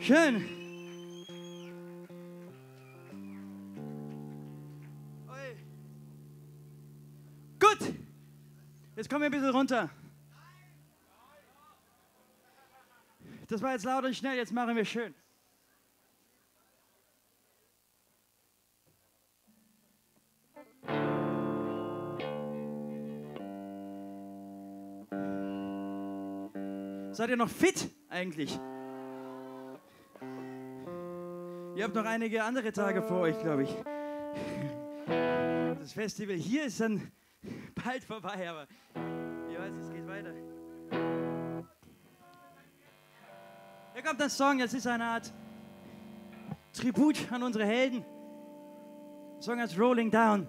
Schön. Gut. Jetzt kommen wir ein bisschen runter. Das war jetzt laut und schnell, jetzt machen wir schön. Seid ihr noch fit eigentlich? Ihr habt noch einige andere Tage vor euch, glaube ich. Das Festival hier ist dann bald vorbei, aber ich weiß, es geht weiter. Hier kommt ein Song, das ist eine Art Tribut an unsere Helden. Der Song heißt Rolling Down.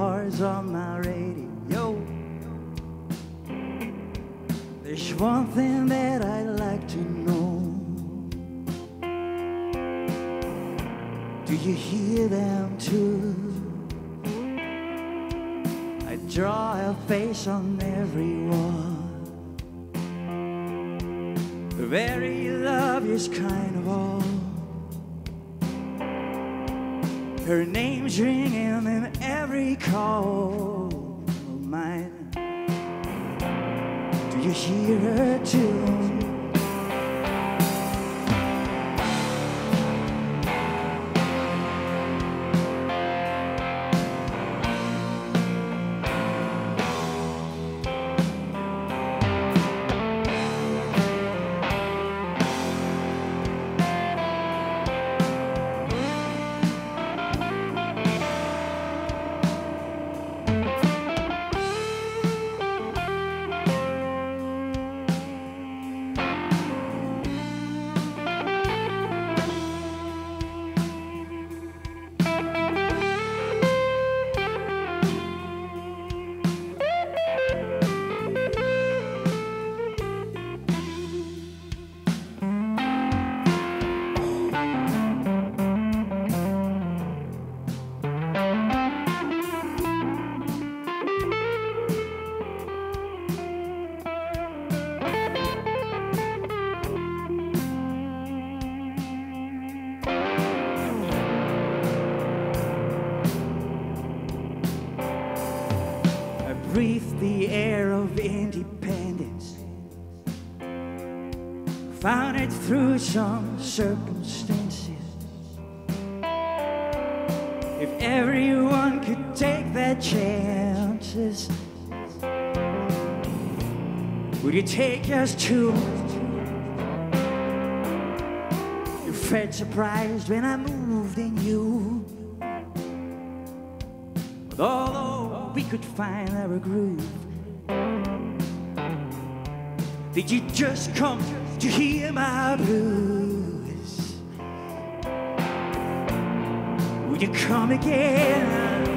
Hearts on my radio. There's one thing that I'd like to know. Do you hear them too? I draw a face on everyone. Very love is kind of all. Her name's ringing in every call of mine. Do you hear her too? Breathe the air of independence. Found it through some circumstances. If everyone could take their chances, would you take us too? You felt surprised when I moved in you. But although we could find our groove, did you just come to hear my blues? Would you come again?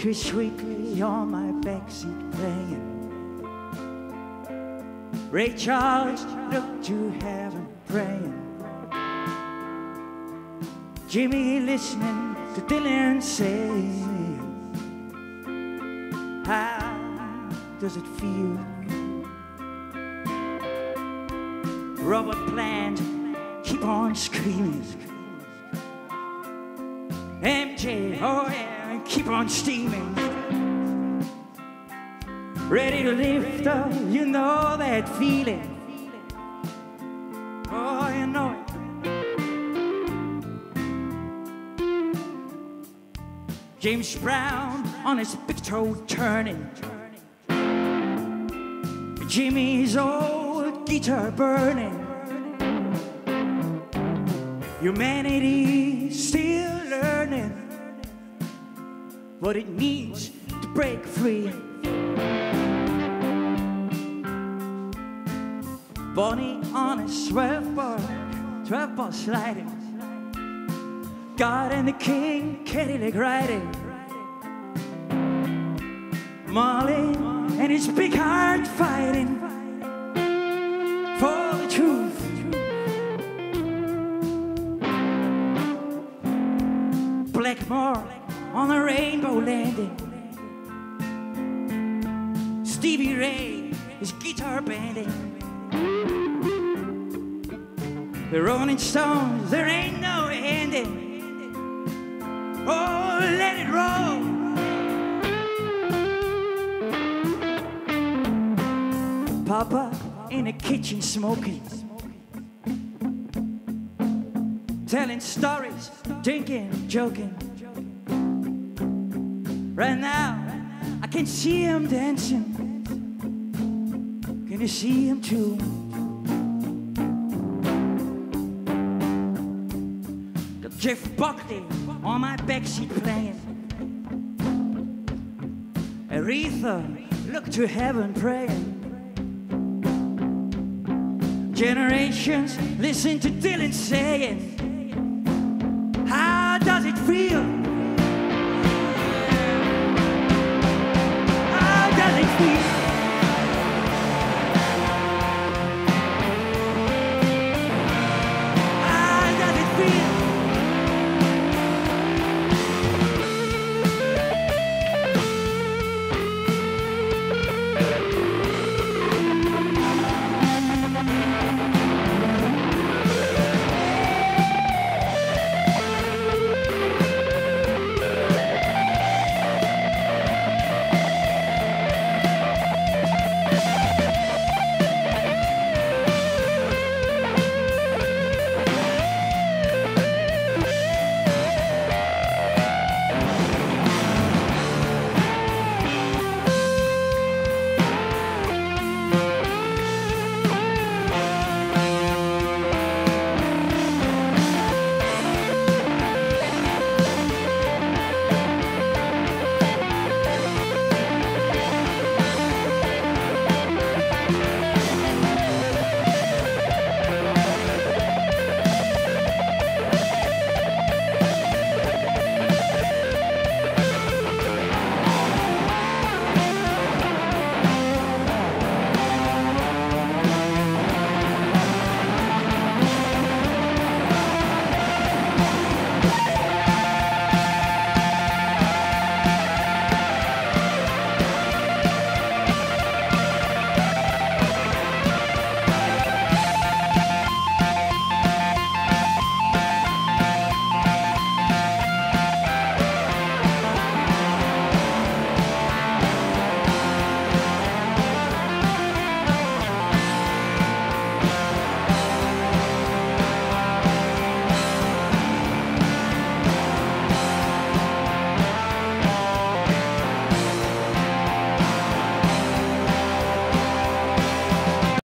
Chris Sweetley on my backseat playing. Ray Charles look to heaven praying. Jimmy listening to Dylan saying, How does it feel? Robert Plant keep on screaming. MJ, oh yeah, keep on steaming. Ready to lift up, you know that feeling. Oh, you know it. James Brown on his big toe turning. Jimmy's old guitar burning. Humanity still learning what it means to break free. Bonnie on a surfboard, surfboard sliding. God and the King, Cadillac riding. Molly and his big heart fighting for the truth. Blackmore on the rainbow landing. Stevie Ray, is guitar banding. The Rolling Stones, there ain't no ending. Oh, let it roll. Papa in the kitchen smoking, telling stories, drinking, joking. Right now, I can see him dancing. Can you see him too? Got Jeff Buckley on my backseat playing. Aretha, look to heaven praying. Generations listen to Dylan saying,